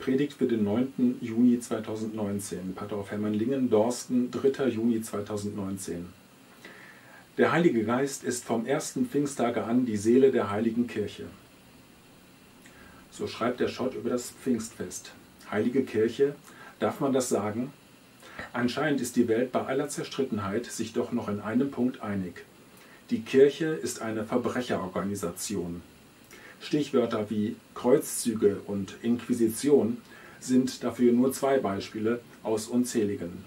Predigt für den 9. Juni 2019. Pater auf Hermann-Lingen, Dorsten, 3. Juni 2019. Der Heilige Geist ist vom ersten Pfingsttage an die Seele der Heiligen Kirche. So schreibt der Schott über das Pfingstfest. Heilige Kirche, darf man das sagen? Anscheinend ist die Welt bei aller Zerstrittenheit sich doch noch in einem Punkt einig. Die Kirche ist eine Verbrecherorganisation. Stichwörter wie Kreuzzüge und Inquisition sind dafür nur zwei Beispiele aus unzähligen.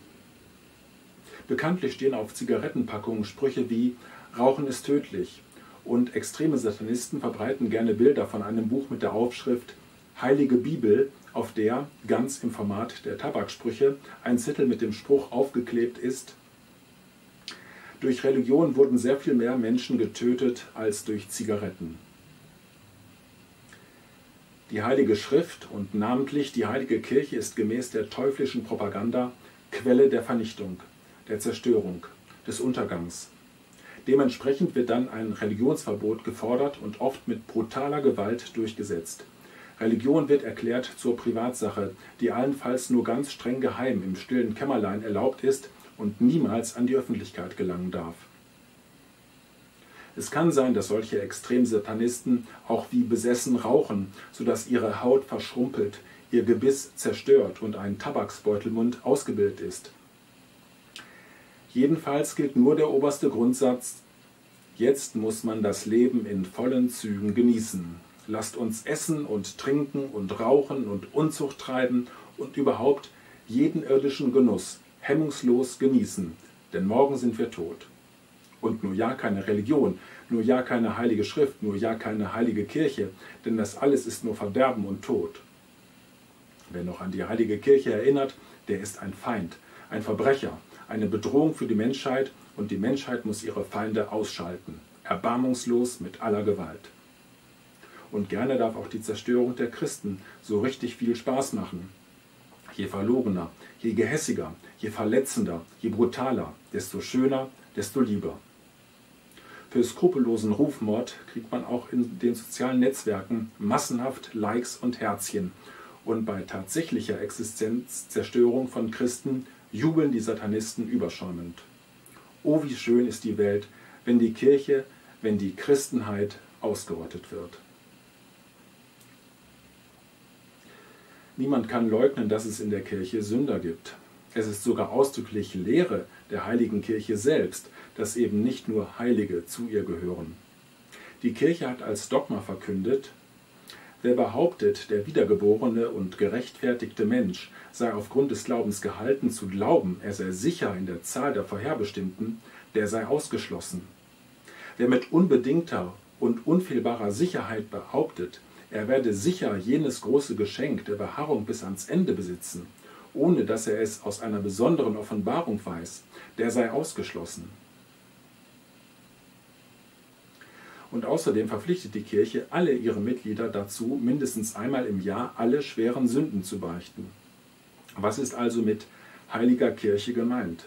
Bekanntlich stehen auf Zigarettenpackungen Sprüche wie Rauchen ist tödlich und extreme Satanisten verbreiten gerne Bilder von einem Buch mit der Aufschrift Heilige Bibel, auf der, ganz im Format der Tabaksprüche, ein Zettel mit dem Spruch aufgeklebt ist Durch Religion wurden sehr viel mehr Menschen getötet als durch Zigaretten. Die Heilige Schrift und namentlich die Heilige Kirche ist gemäß der teuflischen Propaganda Quelle der Vernichtung, der Zerstörung, des Untergangs. Dementsprechend wird dann ein Religionsverbot gefordert und oft mit brutaler Gewalt durchgesetzt. Religion wird erklärt zur Privatsache, die allenfalls nur ganz streng geheim im stillen Kämmerlein erlaubt ist und niemals an die Öffentlichkeit gelangen darf. Es kann sein, dass solche Extremsatanisten auch wie besessen rauchen, sodass ihre Haut verschrumpelt, ihr Gebiss zerstört und ein Tabaksbeutelmund ausgebildet ist. Jedenfalls gilt nur der oberste Grundsatz, jetzt muss man das Leben in vollen Zügen genießen. Lasst uns essen und trinken und rauchen und Unzucht treiben und überhaupt jeden irdischen Genuss hemmungslos genießen, denn morgen sind wir tot. Und nur ja keine Religion, nur ja keine heilige Schrift, nur ja keine heilige Kirche, denn das alles ist nur Verderben und Tod. Wer noch an die heilige Kirche erinnert, der ist ein Feind, ein Verbrecher, eine Bedrohung für die Menschheit und die Menschheit muss ihre Feinde ausschalten, erbarmungslos mit aller Gewalt. Und gerne darf auch die Zerstörung der Christen so richtig viel Spaß machen. Je verlogener, je gehässiger, je verletzender, je brutaler, desto schöner, desto lieber. Für skrupellosen Rufmord kriegt man auch in den sozialen Netzwerken massenhaft Likes und Herzchen. Und bei tatsächlicher Existenzzerstörung von Christen jubeln die Satanisten überschäumend. Oh, wie schön ist die Welt, wenn die Kirche, wenn die Christenheit ausgerottet wird. Niemand kann leugnen, dass es in der Kirche Sünder gibt. Es ist sogar ausdrücklich Lehre der heiligen Kirche selbst, dass eben nicht nur Heilige zu ihr gehören. Die Kirche hat als Dogma verkündet, wer behauptet, der wiedergeborene und gerechtfertigte Mensch sei aufgrund des Glaubens gehalten zu glauben, er sei sicher in der Zahl der Vorherbestimmten, der sei ausgeschlossen. Wer mit unbedingter und unfehlbarer Sicherheit behauptet, er werde sicher jenes große Geschenk der Beharrung bis ans Ende besitzen, ohne dass er es aus einer besonderen Offenbarung weiß, der sei ausgeschlossen. Und außerdem verpflichtet die Kirche alle ihre Mitglieder dazu, mindestens einmal im Jahr alle schweren Sünden zu beichten. Was ist also mit heiliger Kirche gemeint?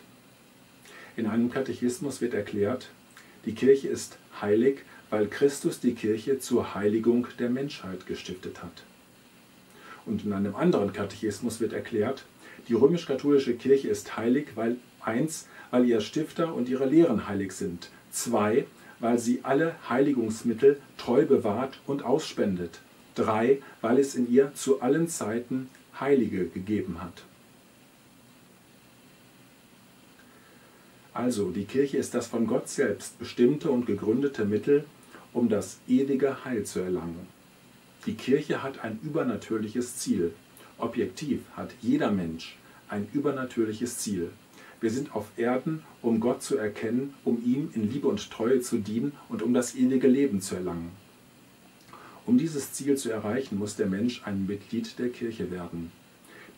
In einem Katechismus wird erklärt, die Kirche ist heilig, weil Christus die Kirche zur Heiligung der Menschheit gestiftet hat. Und in einem anderen Katechismus wird erklärt, die römisch-katholische Kirche ist heilig, weil eins, weil ihr Stifter und ihre Lehren heilig sind, zwei, weil sie alle Heiligungsmittel treu bewahrt und ausspendet, drei, weil es in ihr zu allen Zeiten Heilige gegeben hat. Also, die Kirche ist das von Gott selbst bestimmte und gegründete Mittel, um das ewige Heil zu erlangen. Die Kirche hat ein übernatürliches Ziel. Objektiv hat jeder Mensch ein übernatürliches Ziel. Wir sind auf Erden, um Gott zu erkennen, um ihm in Liebe und Treue zu dienen und um das ewige Leben zu erlangen. Um dieses Ziel zu erreichen, muss der Mensch ein Mitglied der Kirche werden.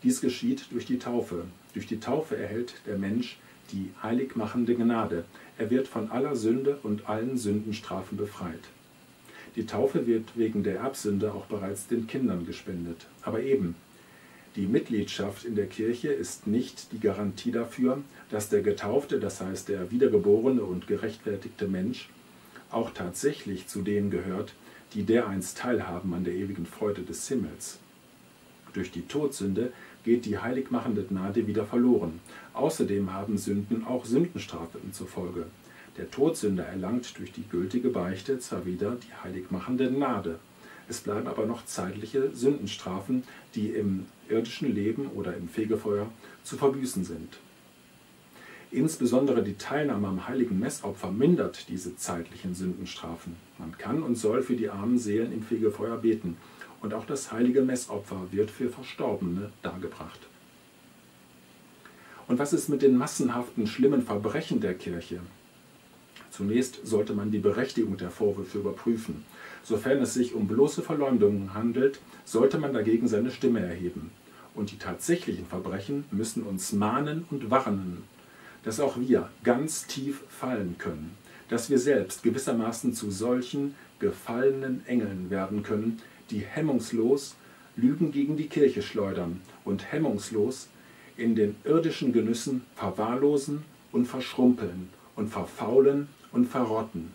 Dies geschieht durch die Taufe. Durch die Taufe erhält der Mensch die heiligmachende Gnade. Er wird von aller Sünde und allen Sündenstrafen befreit. Die Taufe wird wegen der Erbsünde auch bereits den Kindern gespendet. Aber eben, die Mitgliedschaft in der Kirche ist nicht die Garantie dafür, dass der Getaufte, das heißt der wiedergeborene und gerechtfertigte Mensch, auch tatsächlich zu denen gehört, die dereinst teilhaben an der ewigen Freude des Himmels. Durch die Todsünde geht die heiligmachende Gnade wieder verloren. Außerdem haben Sünden auch Sündenstrafen zur Folge. Der Todsünder erlangt durch die gültige Beichte zwar wieder die heiligmachende Gnade. Es bleiben aber noch zeitliche Sündenstrafen, die im irdischen Leben oder im Fegefeuer zu verbüßen sind. Insbesondere die Teilnahme am heiligen Messopfer mindert diese zeitlichen Sündenstrafen. Man kann und soll für die armen Seelen im Fegefeuer beten, und auch das heilige Messopfer wird für Verstorbene dargebracht. Und was ist mit den massenhaften schlimmen Verbrechen der Kirche? Zunächst sollte man die Berechtigung der Vorwürfe überprüfen. Sofern es sich um bloße Verleumdungen handelt, sollte man dagegen seine Stimme erheben. Und die tatsächlichen Verbrechen müssen uns mahnen und warnen, dass auch wir ganz tief fallen können, dass wir selbst gewissermaßen zu solchen gefallenen Engeln werden können, die hemmungslos Lügen gegen die Kirche schleudern und hemmungslos in den irdischen Genüssen verwahrlosen und verschrumpeln und verfaulen und verrotten.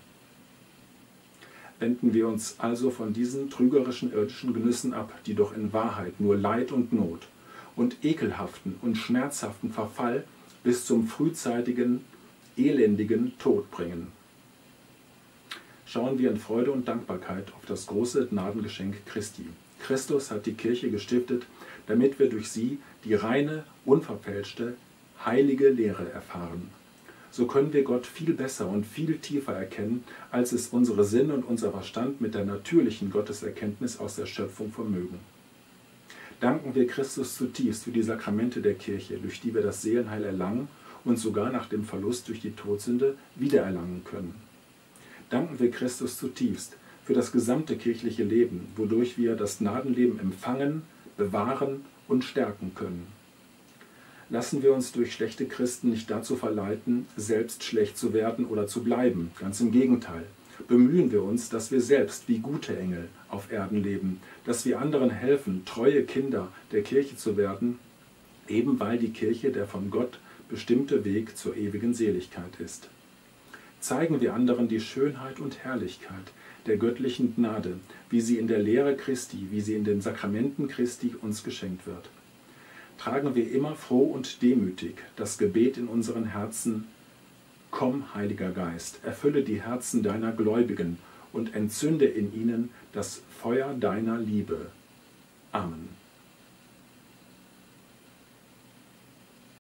Wenden wir uns also von diesen trügerischen irdischen Genüssen ab, die doch in Wahrheit nur Leid und Not und ekelhaften und schmerzhaften Verfall bis zum frühzeitigen, elendigen Tod bringen. Schauen wir in Freude und Dankbarkeit auf das große Gnadengeschenk Christi. Christus hat die Kirche gestiftet, damit wir durch sie die reine, unverfälschte, heilige Lehre erfahren. So können wir Gott viel besser und viel tiefer erkennen, als es unsere Sinne und unser Verstand mit der natürlichen Gotteserkenntnis aus der Schöpfung vermögen. Danken wir Christus zutiefst für die Sakramente der Kirche, durch die wir das Seelenheil erlangen und sogar nach dem Verlust durch die Todsünde wiedererlangen können. Danken wir Christus zutiefst für das gesamte kirchliche Leben, wodurch wir das Gnadenleben empfangen, bewahren und stärken können. Lassen wir uns durch schlechte Christen nicht dazu verleiten, selbst schlecht zu werden oder zu bleiben. Ganz im Gegenteil. Bemühen wir uns, dass wir selbst wie gute Engel auf Erden leben, dass wir anderen helfen, treue Kinder der Kirche zu werden, eben weil die Kirche der von Gott bestimmte Weg zur ewigen Seligkeit ist. Zeigen wir anderen die Schönheit und Herrlichkeit der göttlichen Gnade, wie sie in der Lehre Christi, wie sie in den Sakramenten Christi uns geschenkt wird. Tragen wir immer froh und demütig das Gebet in unseren Herzen, Komm, Heiliger Geist, erfülle die Herzen deiner Gläubigen und entzünde in ihnen das Feuer deiner Liebe. Amen.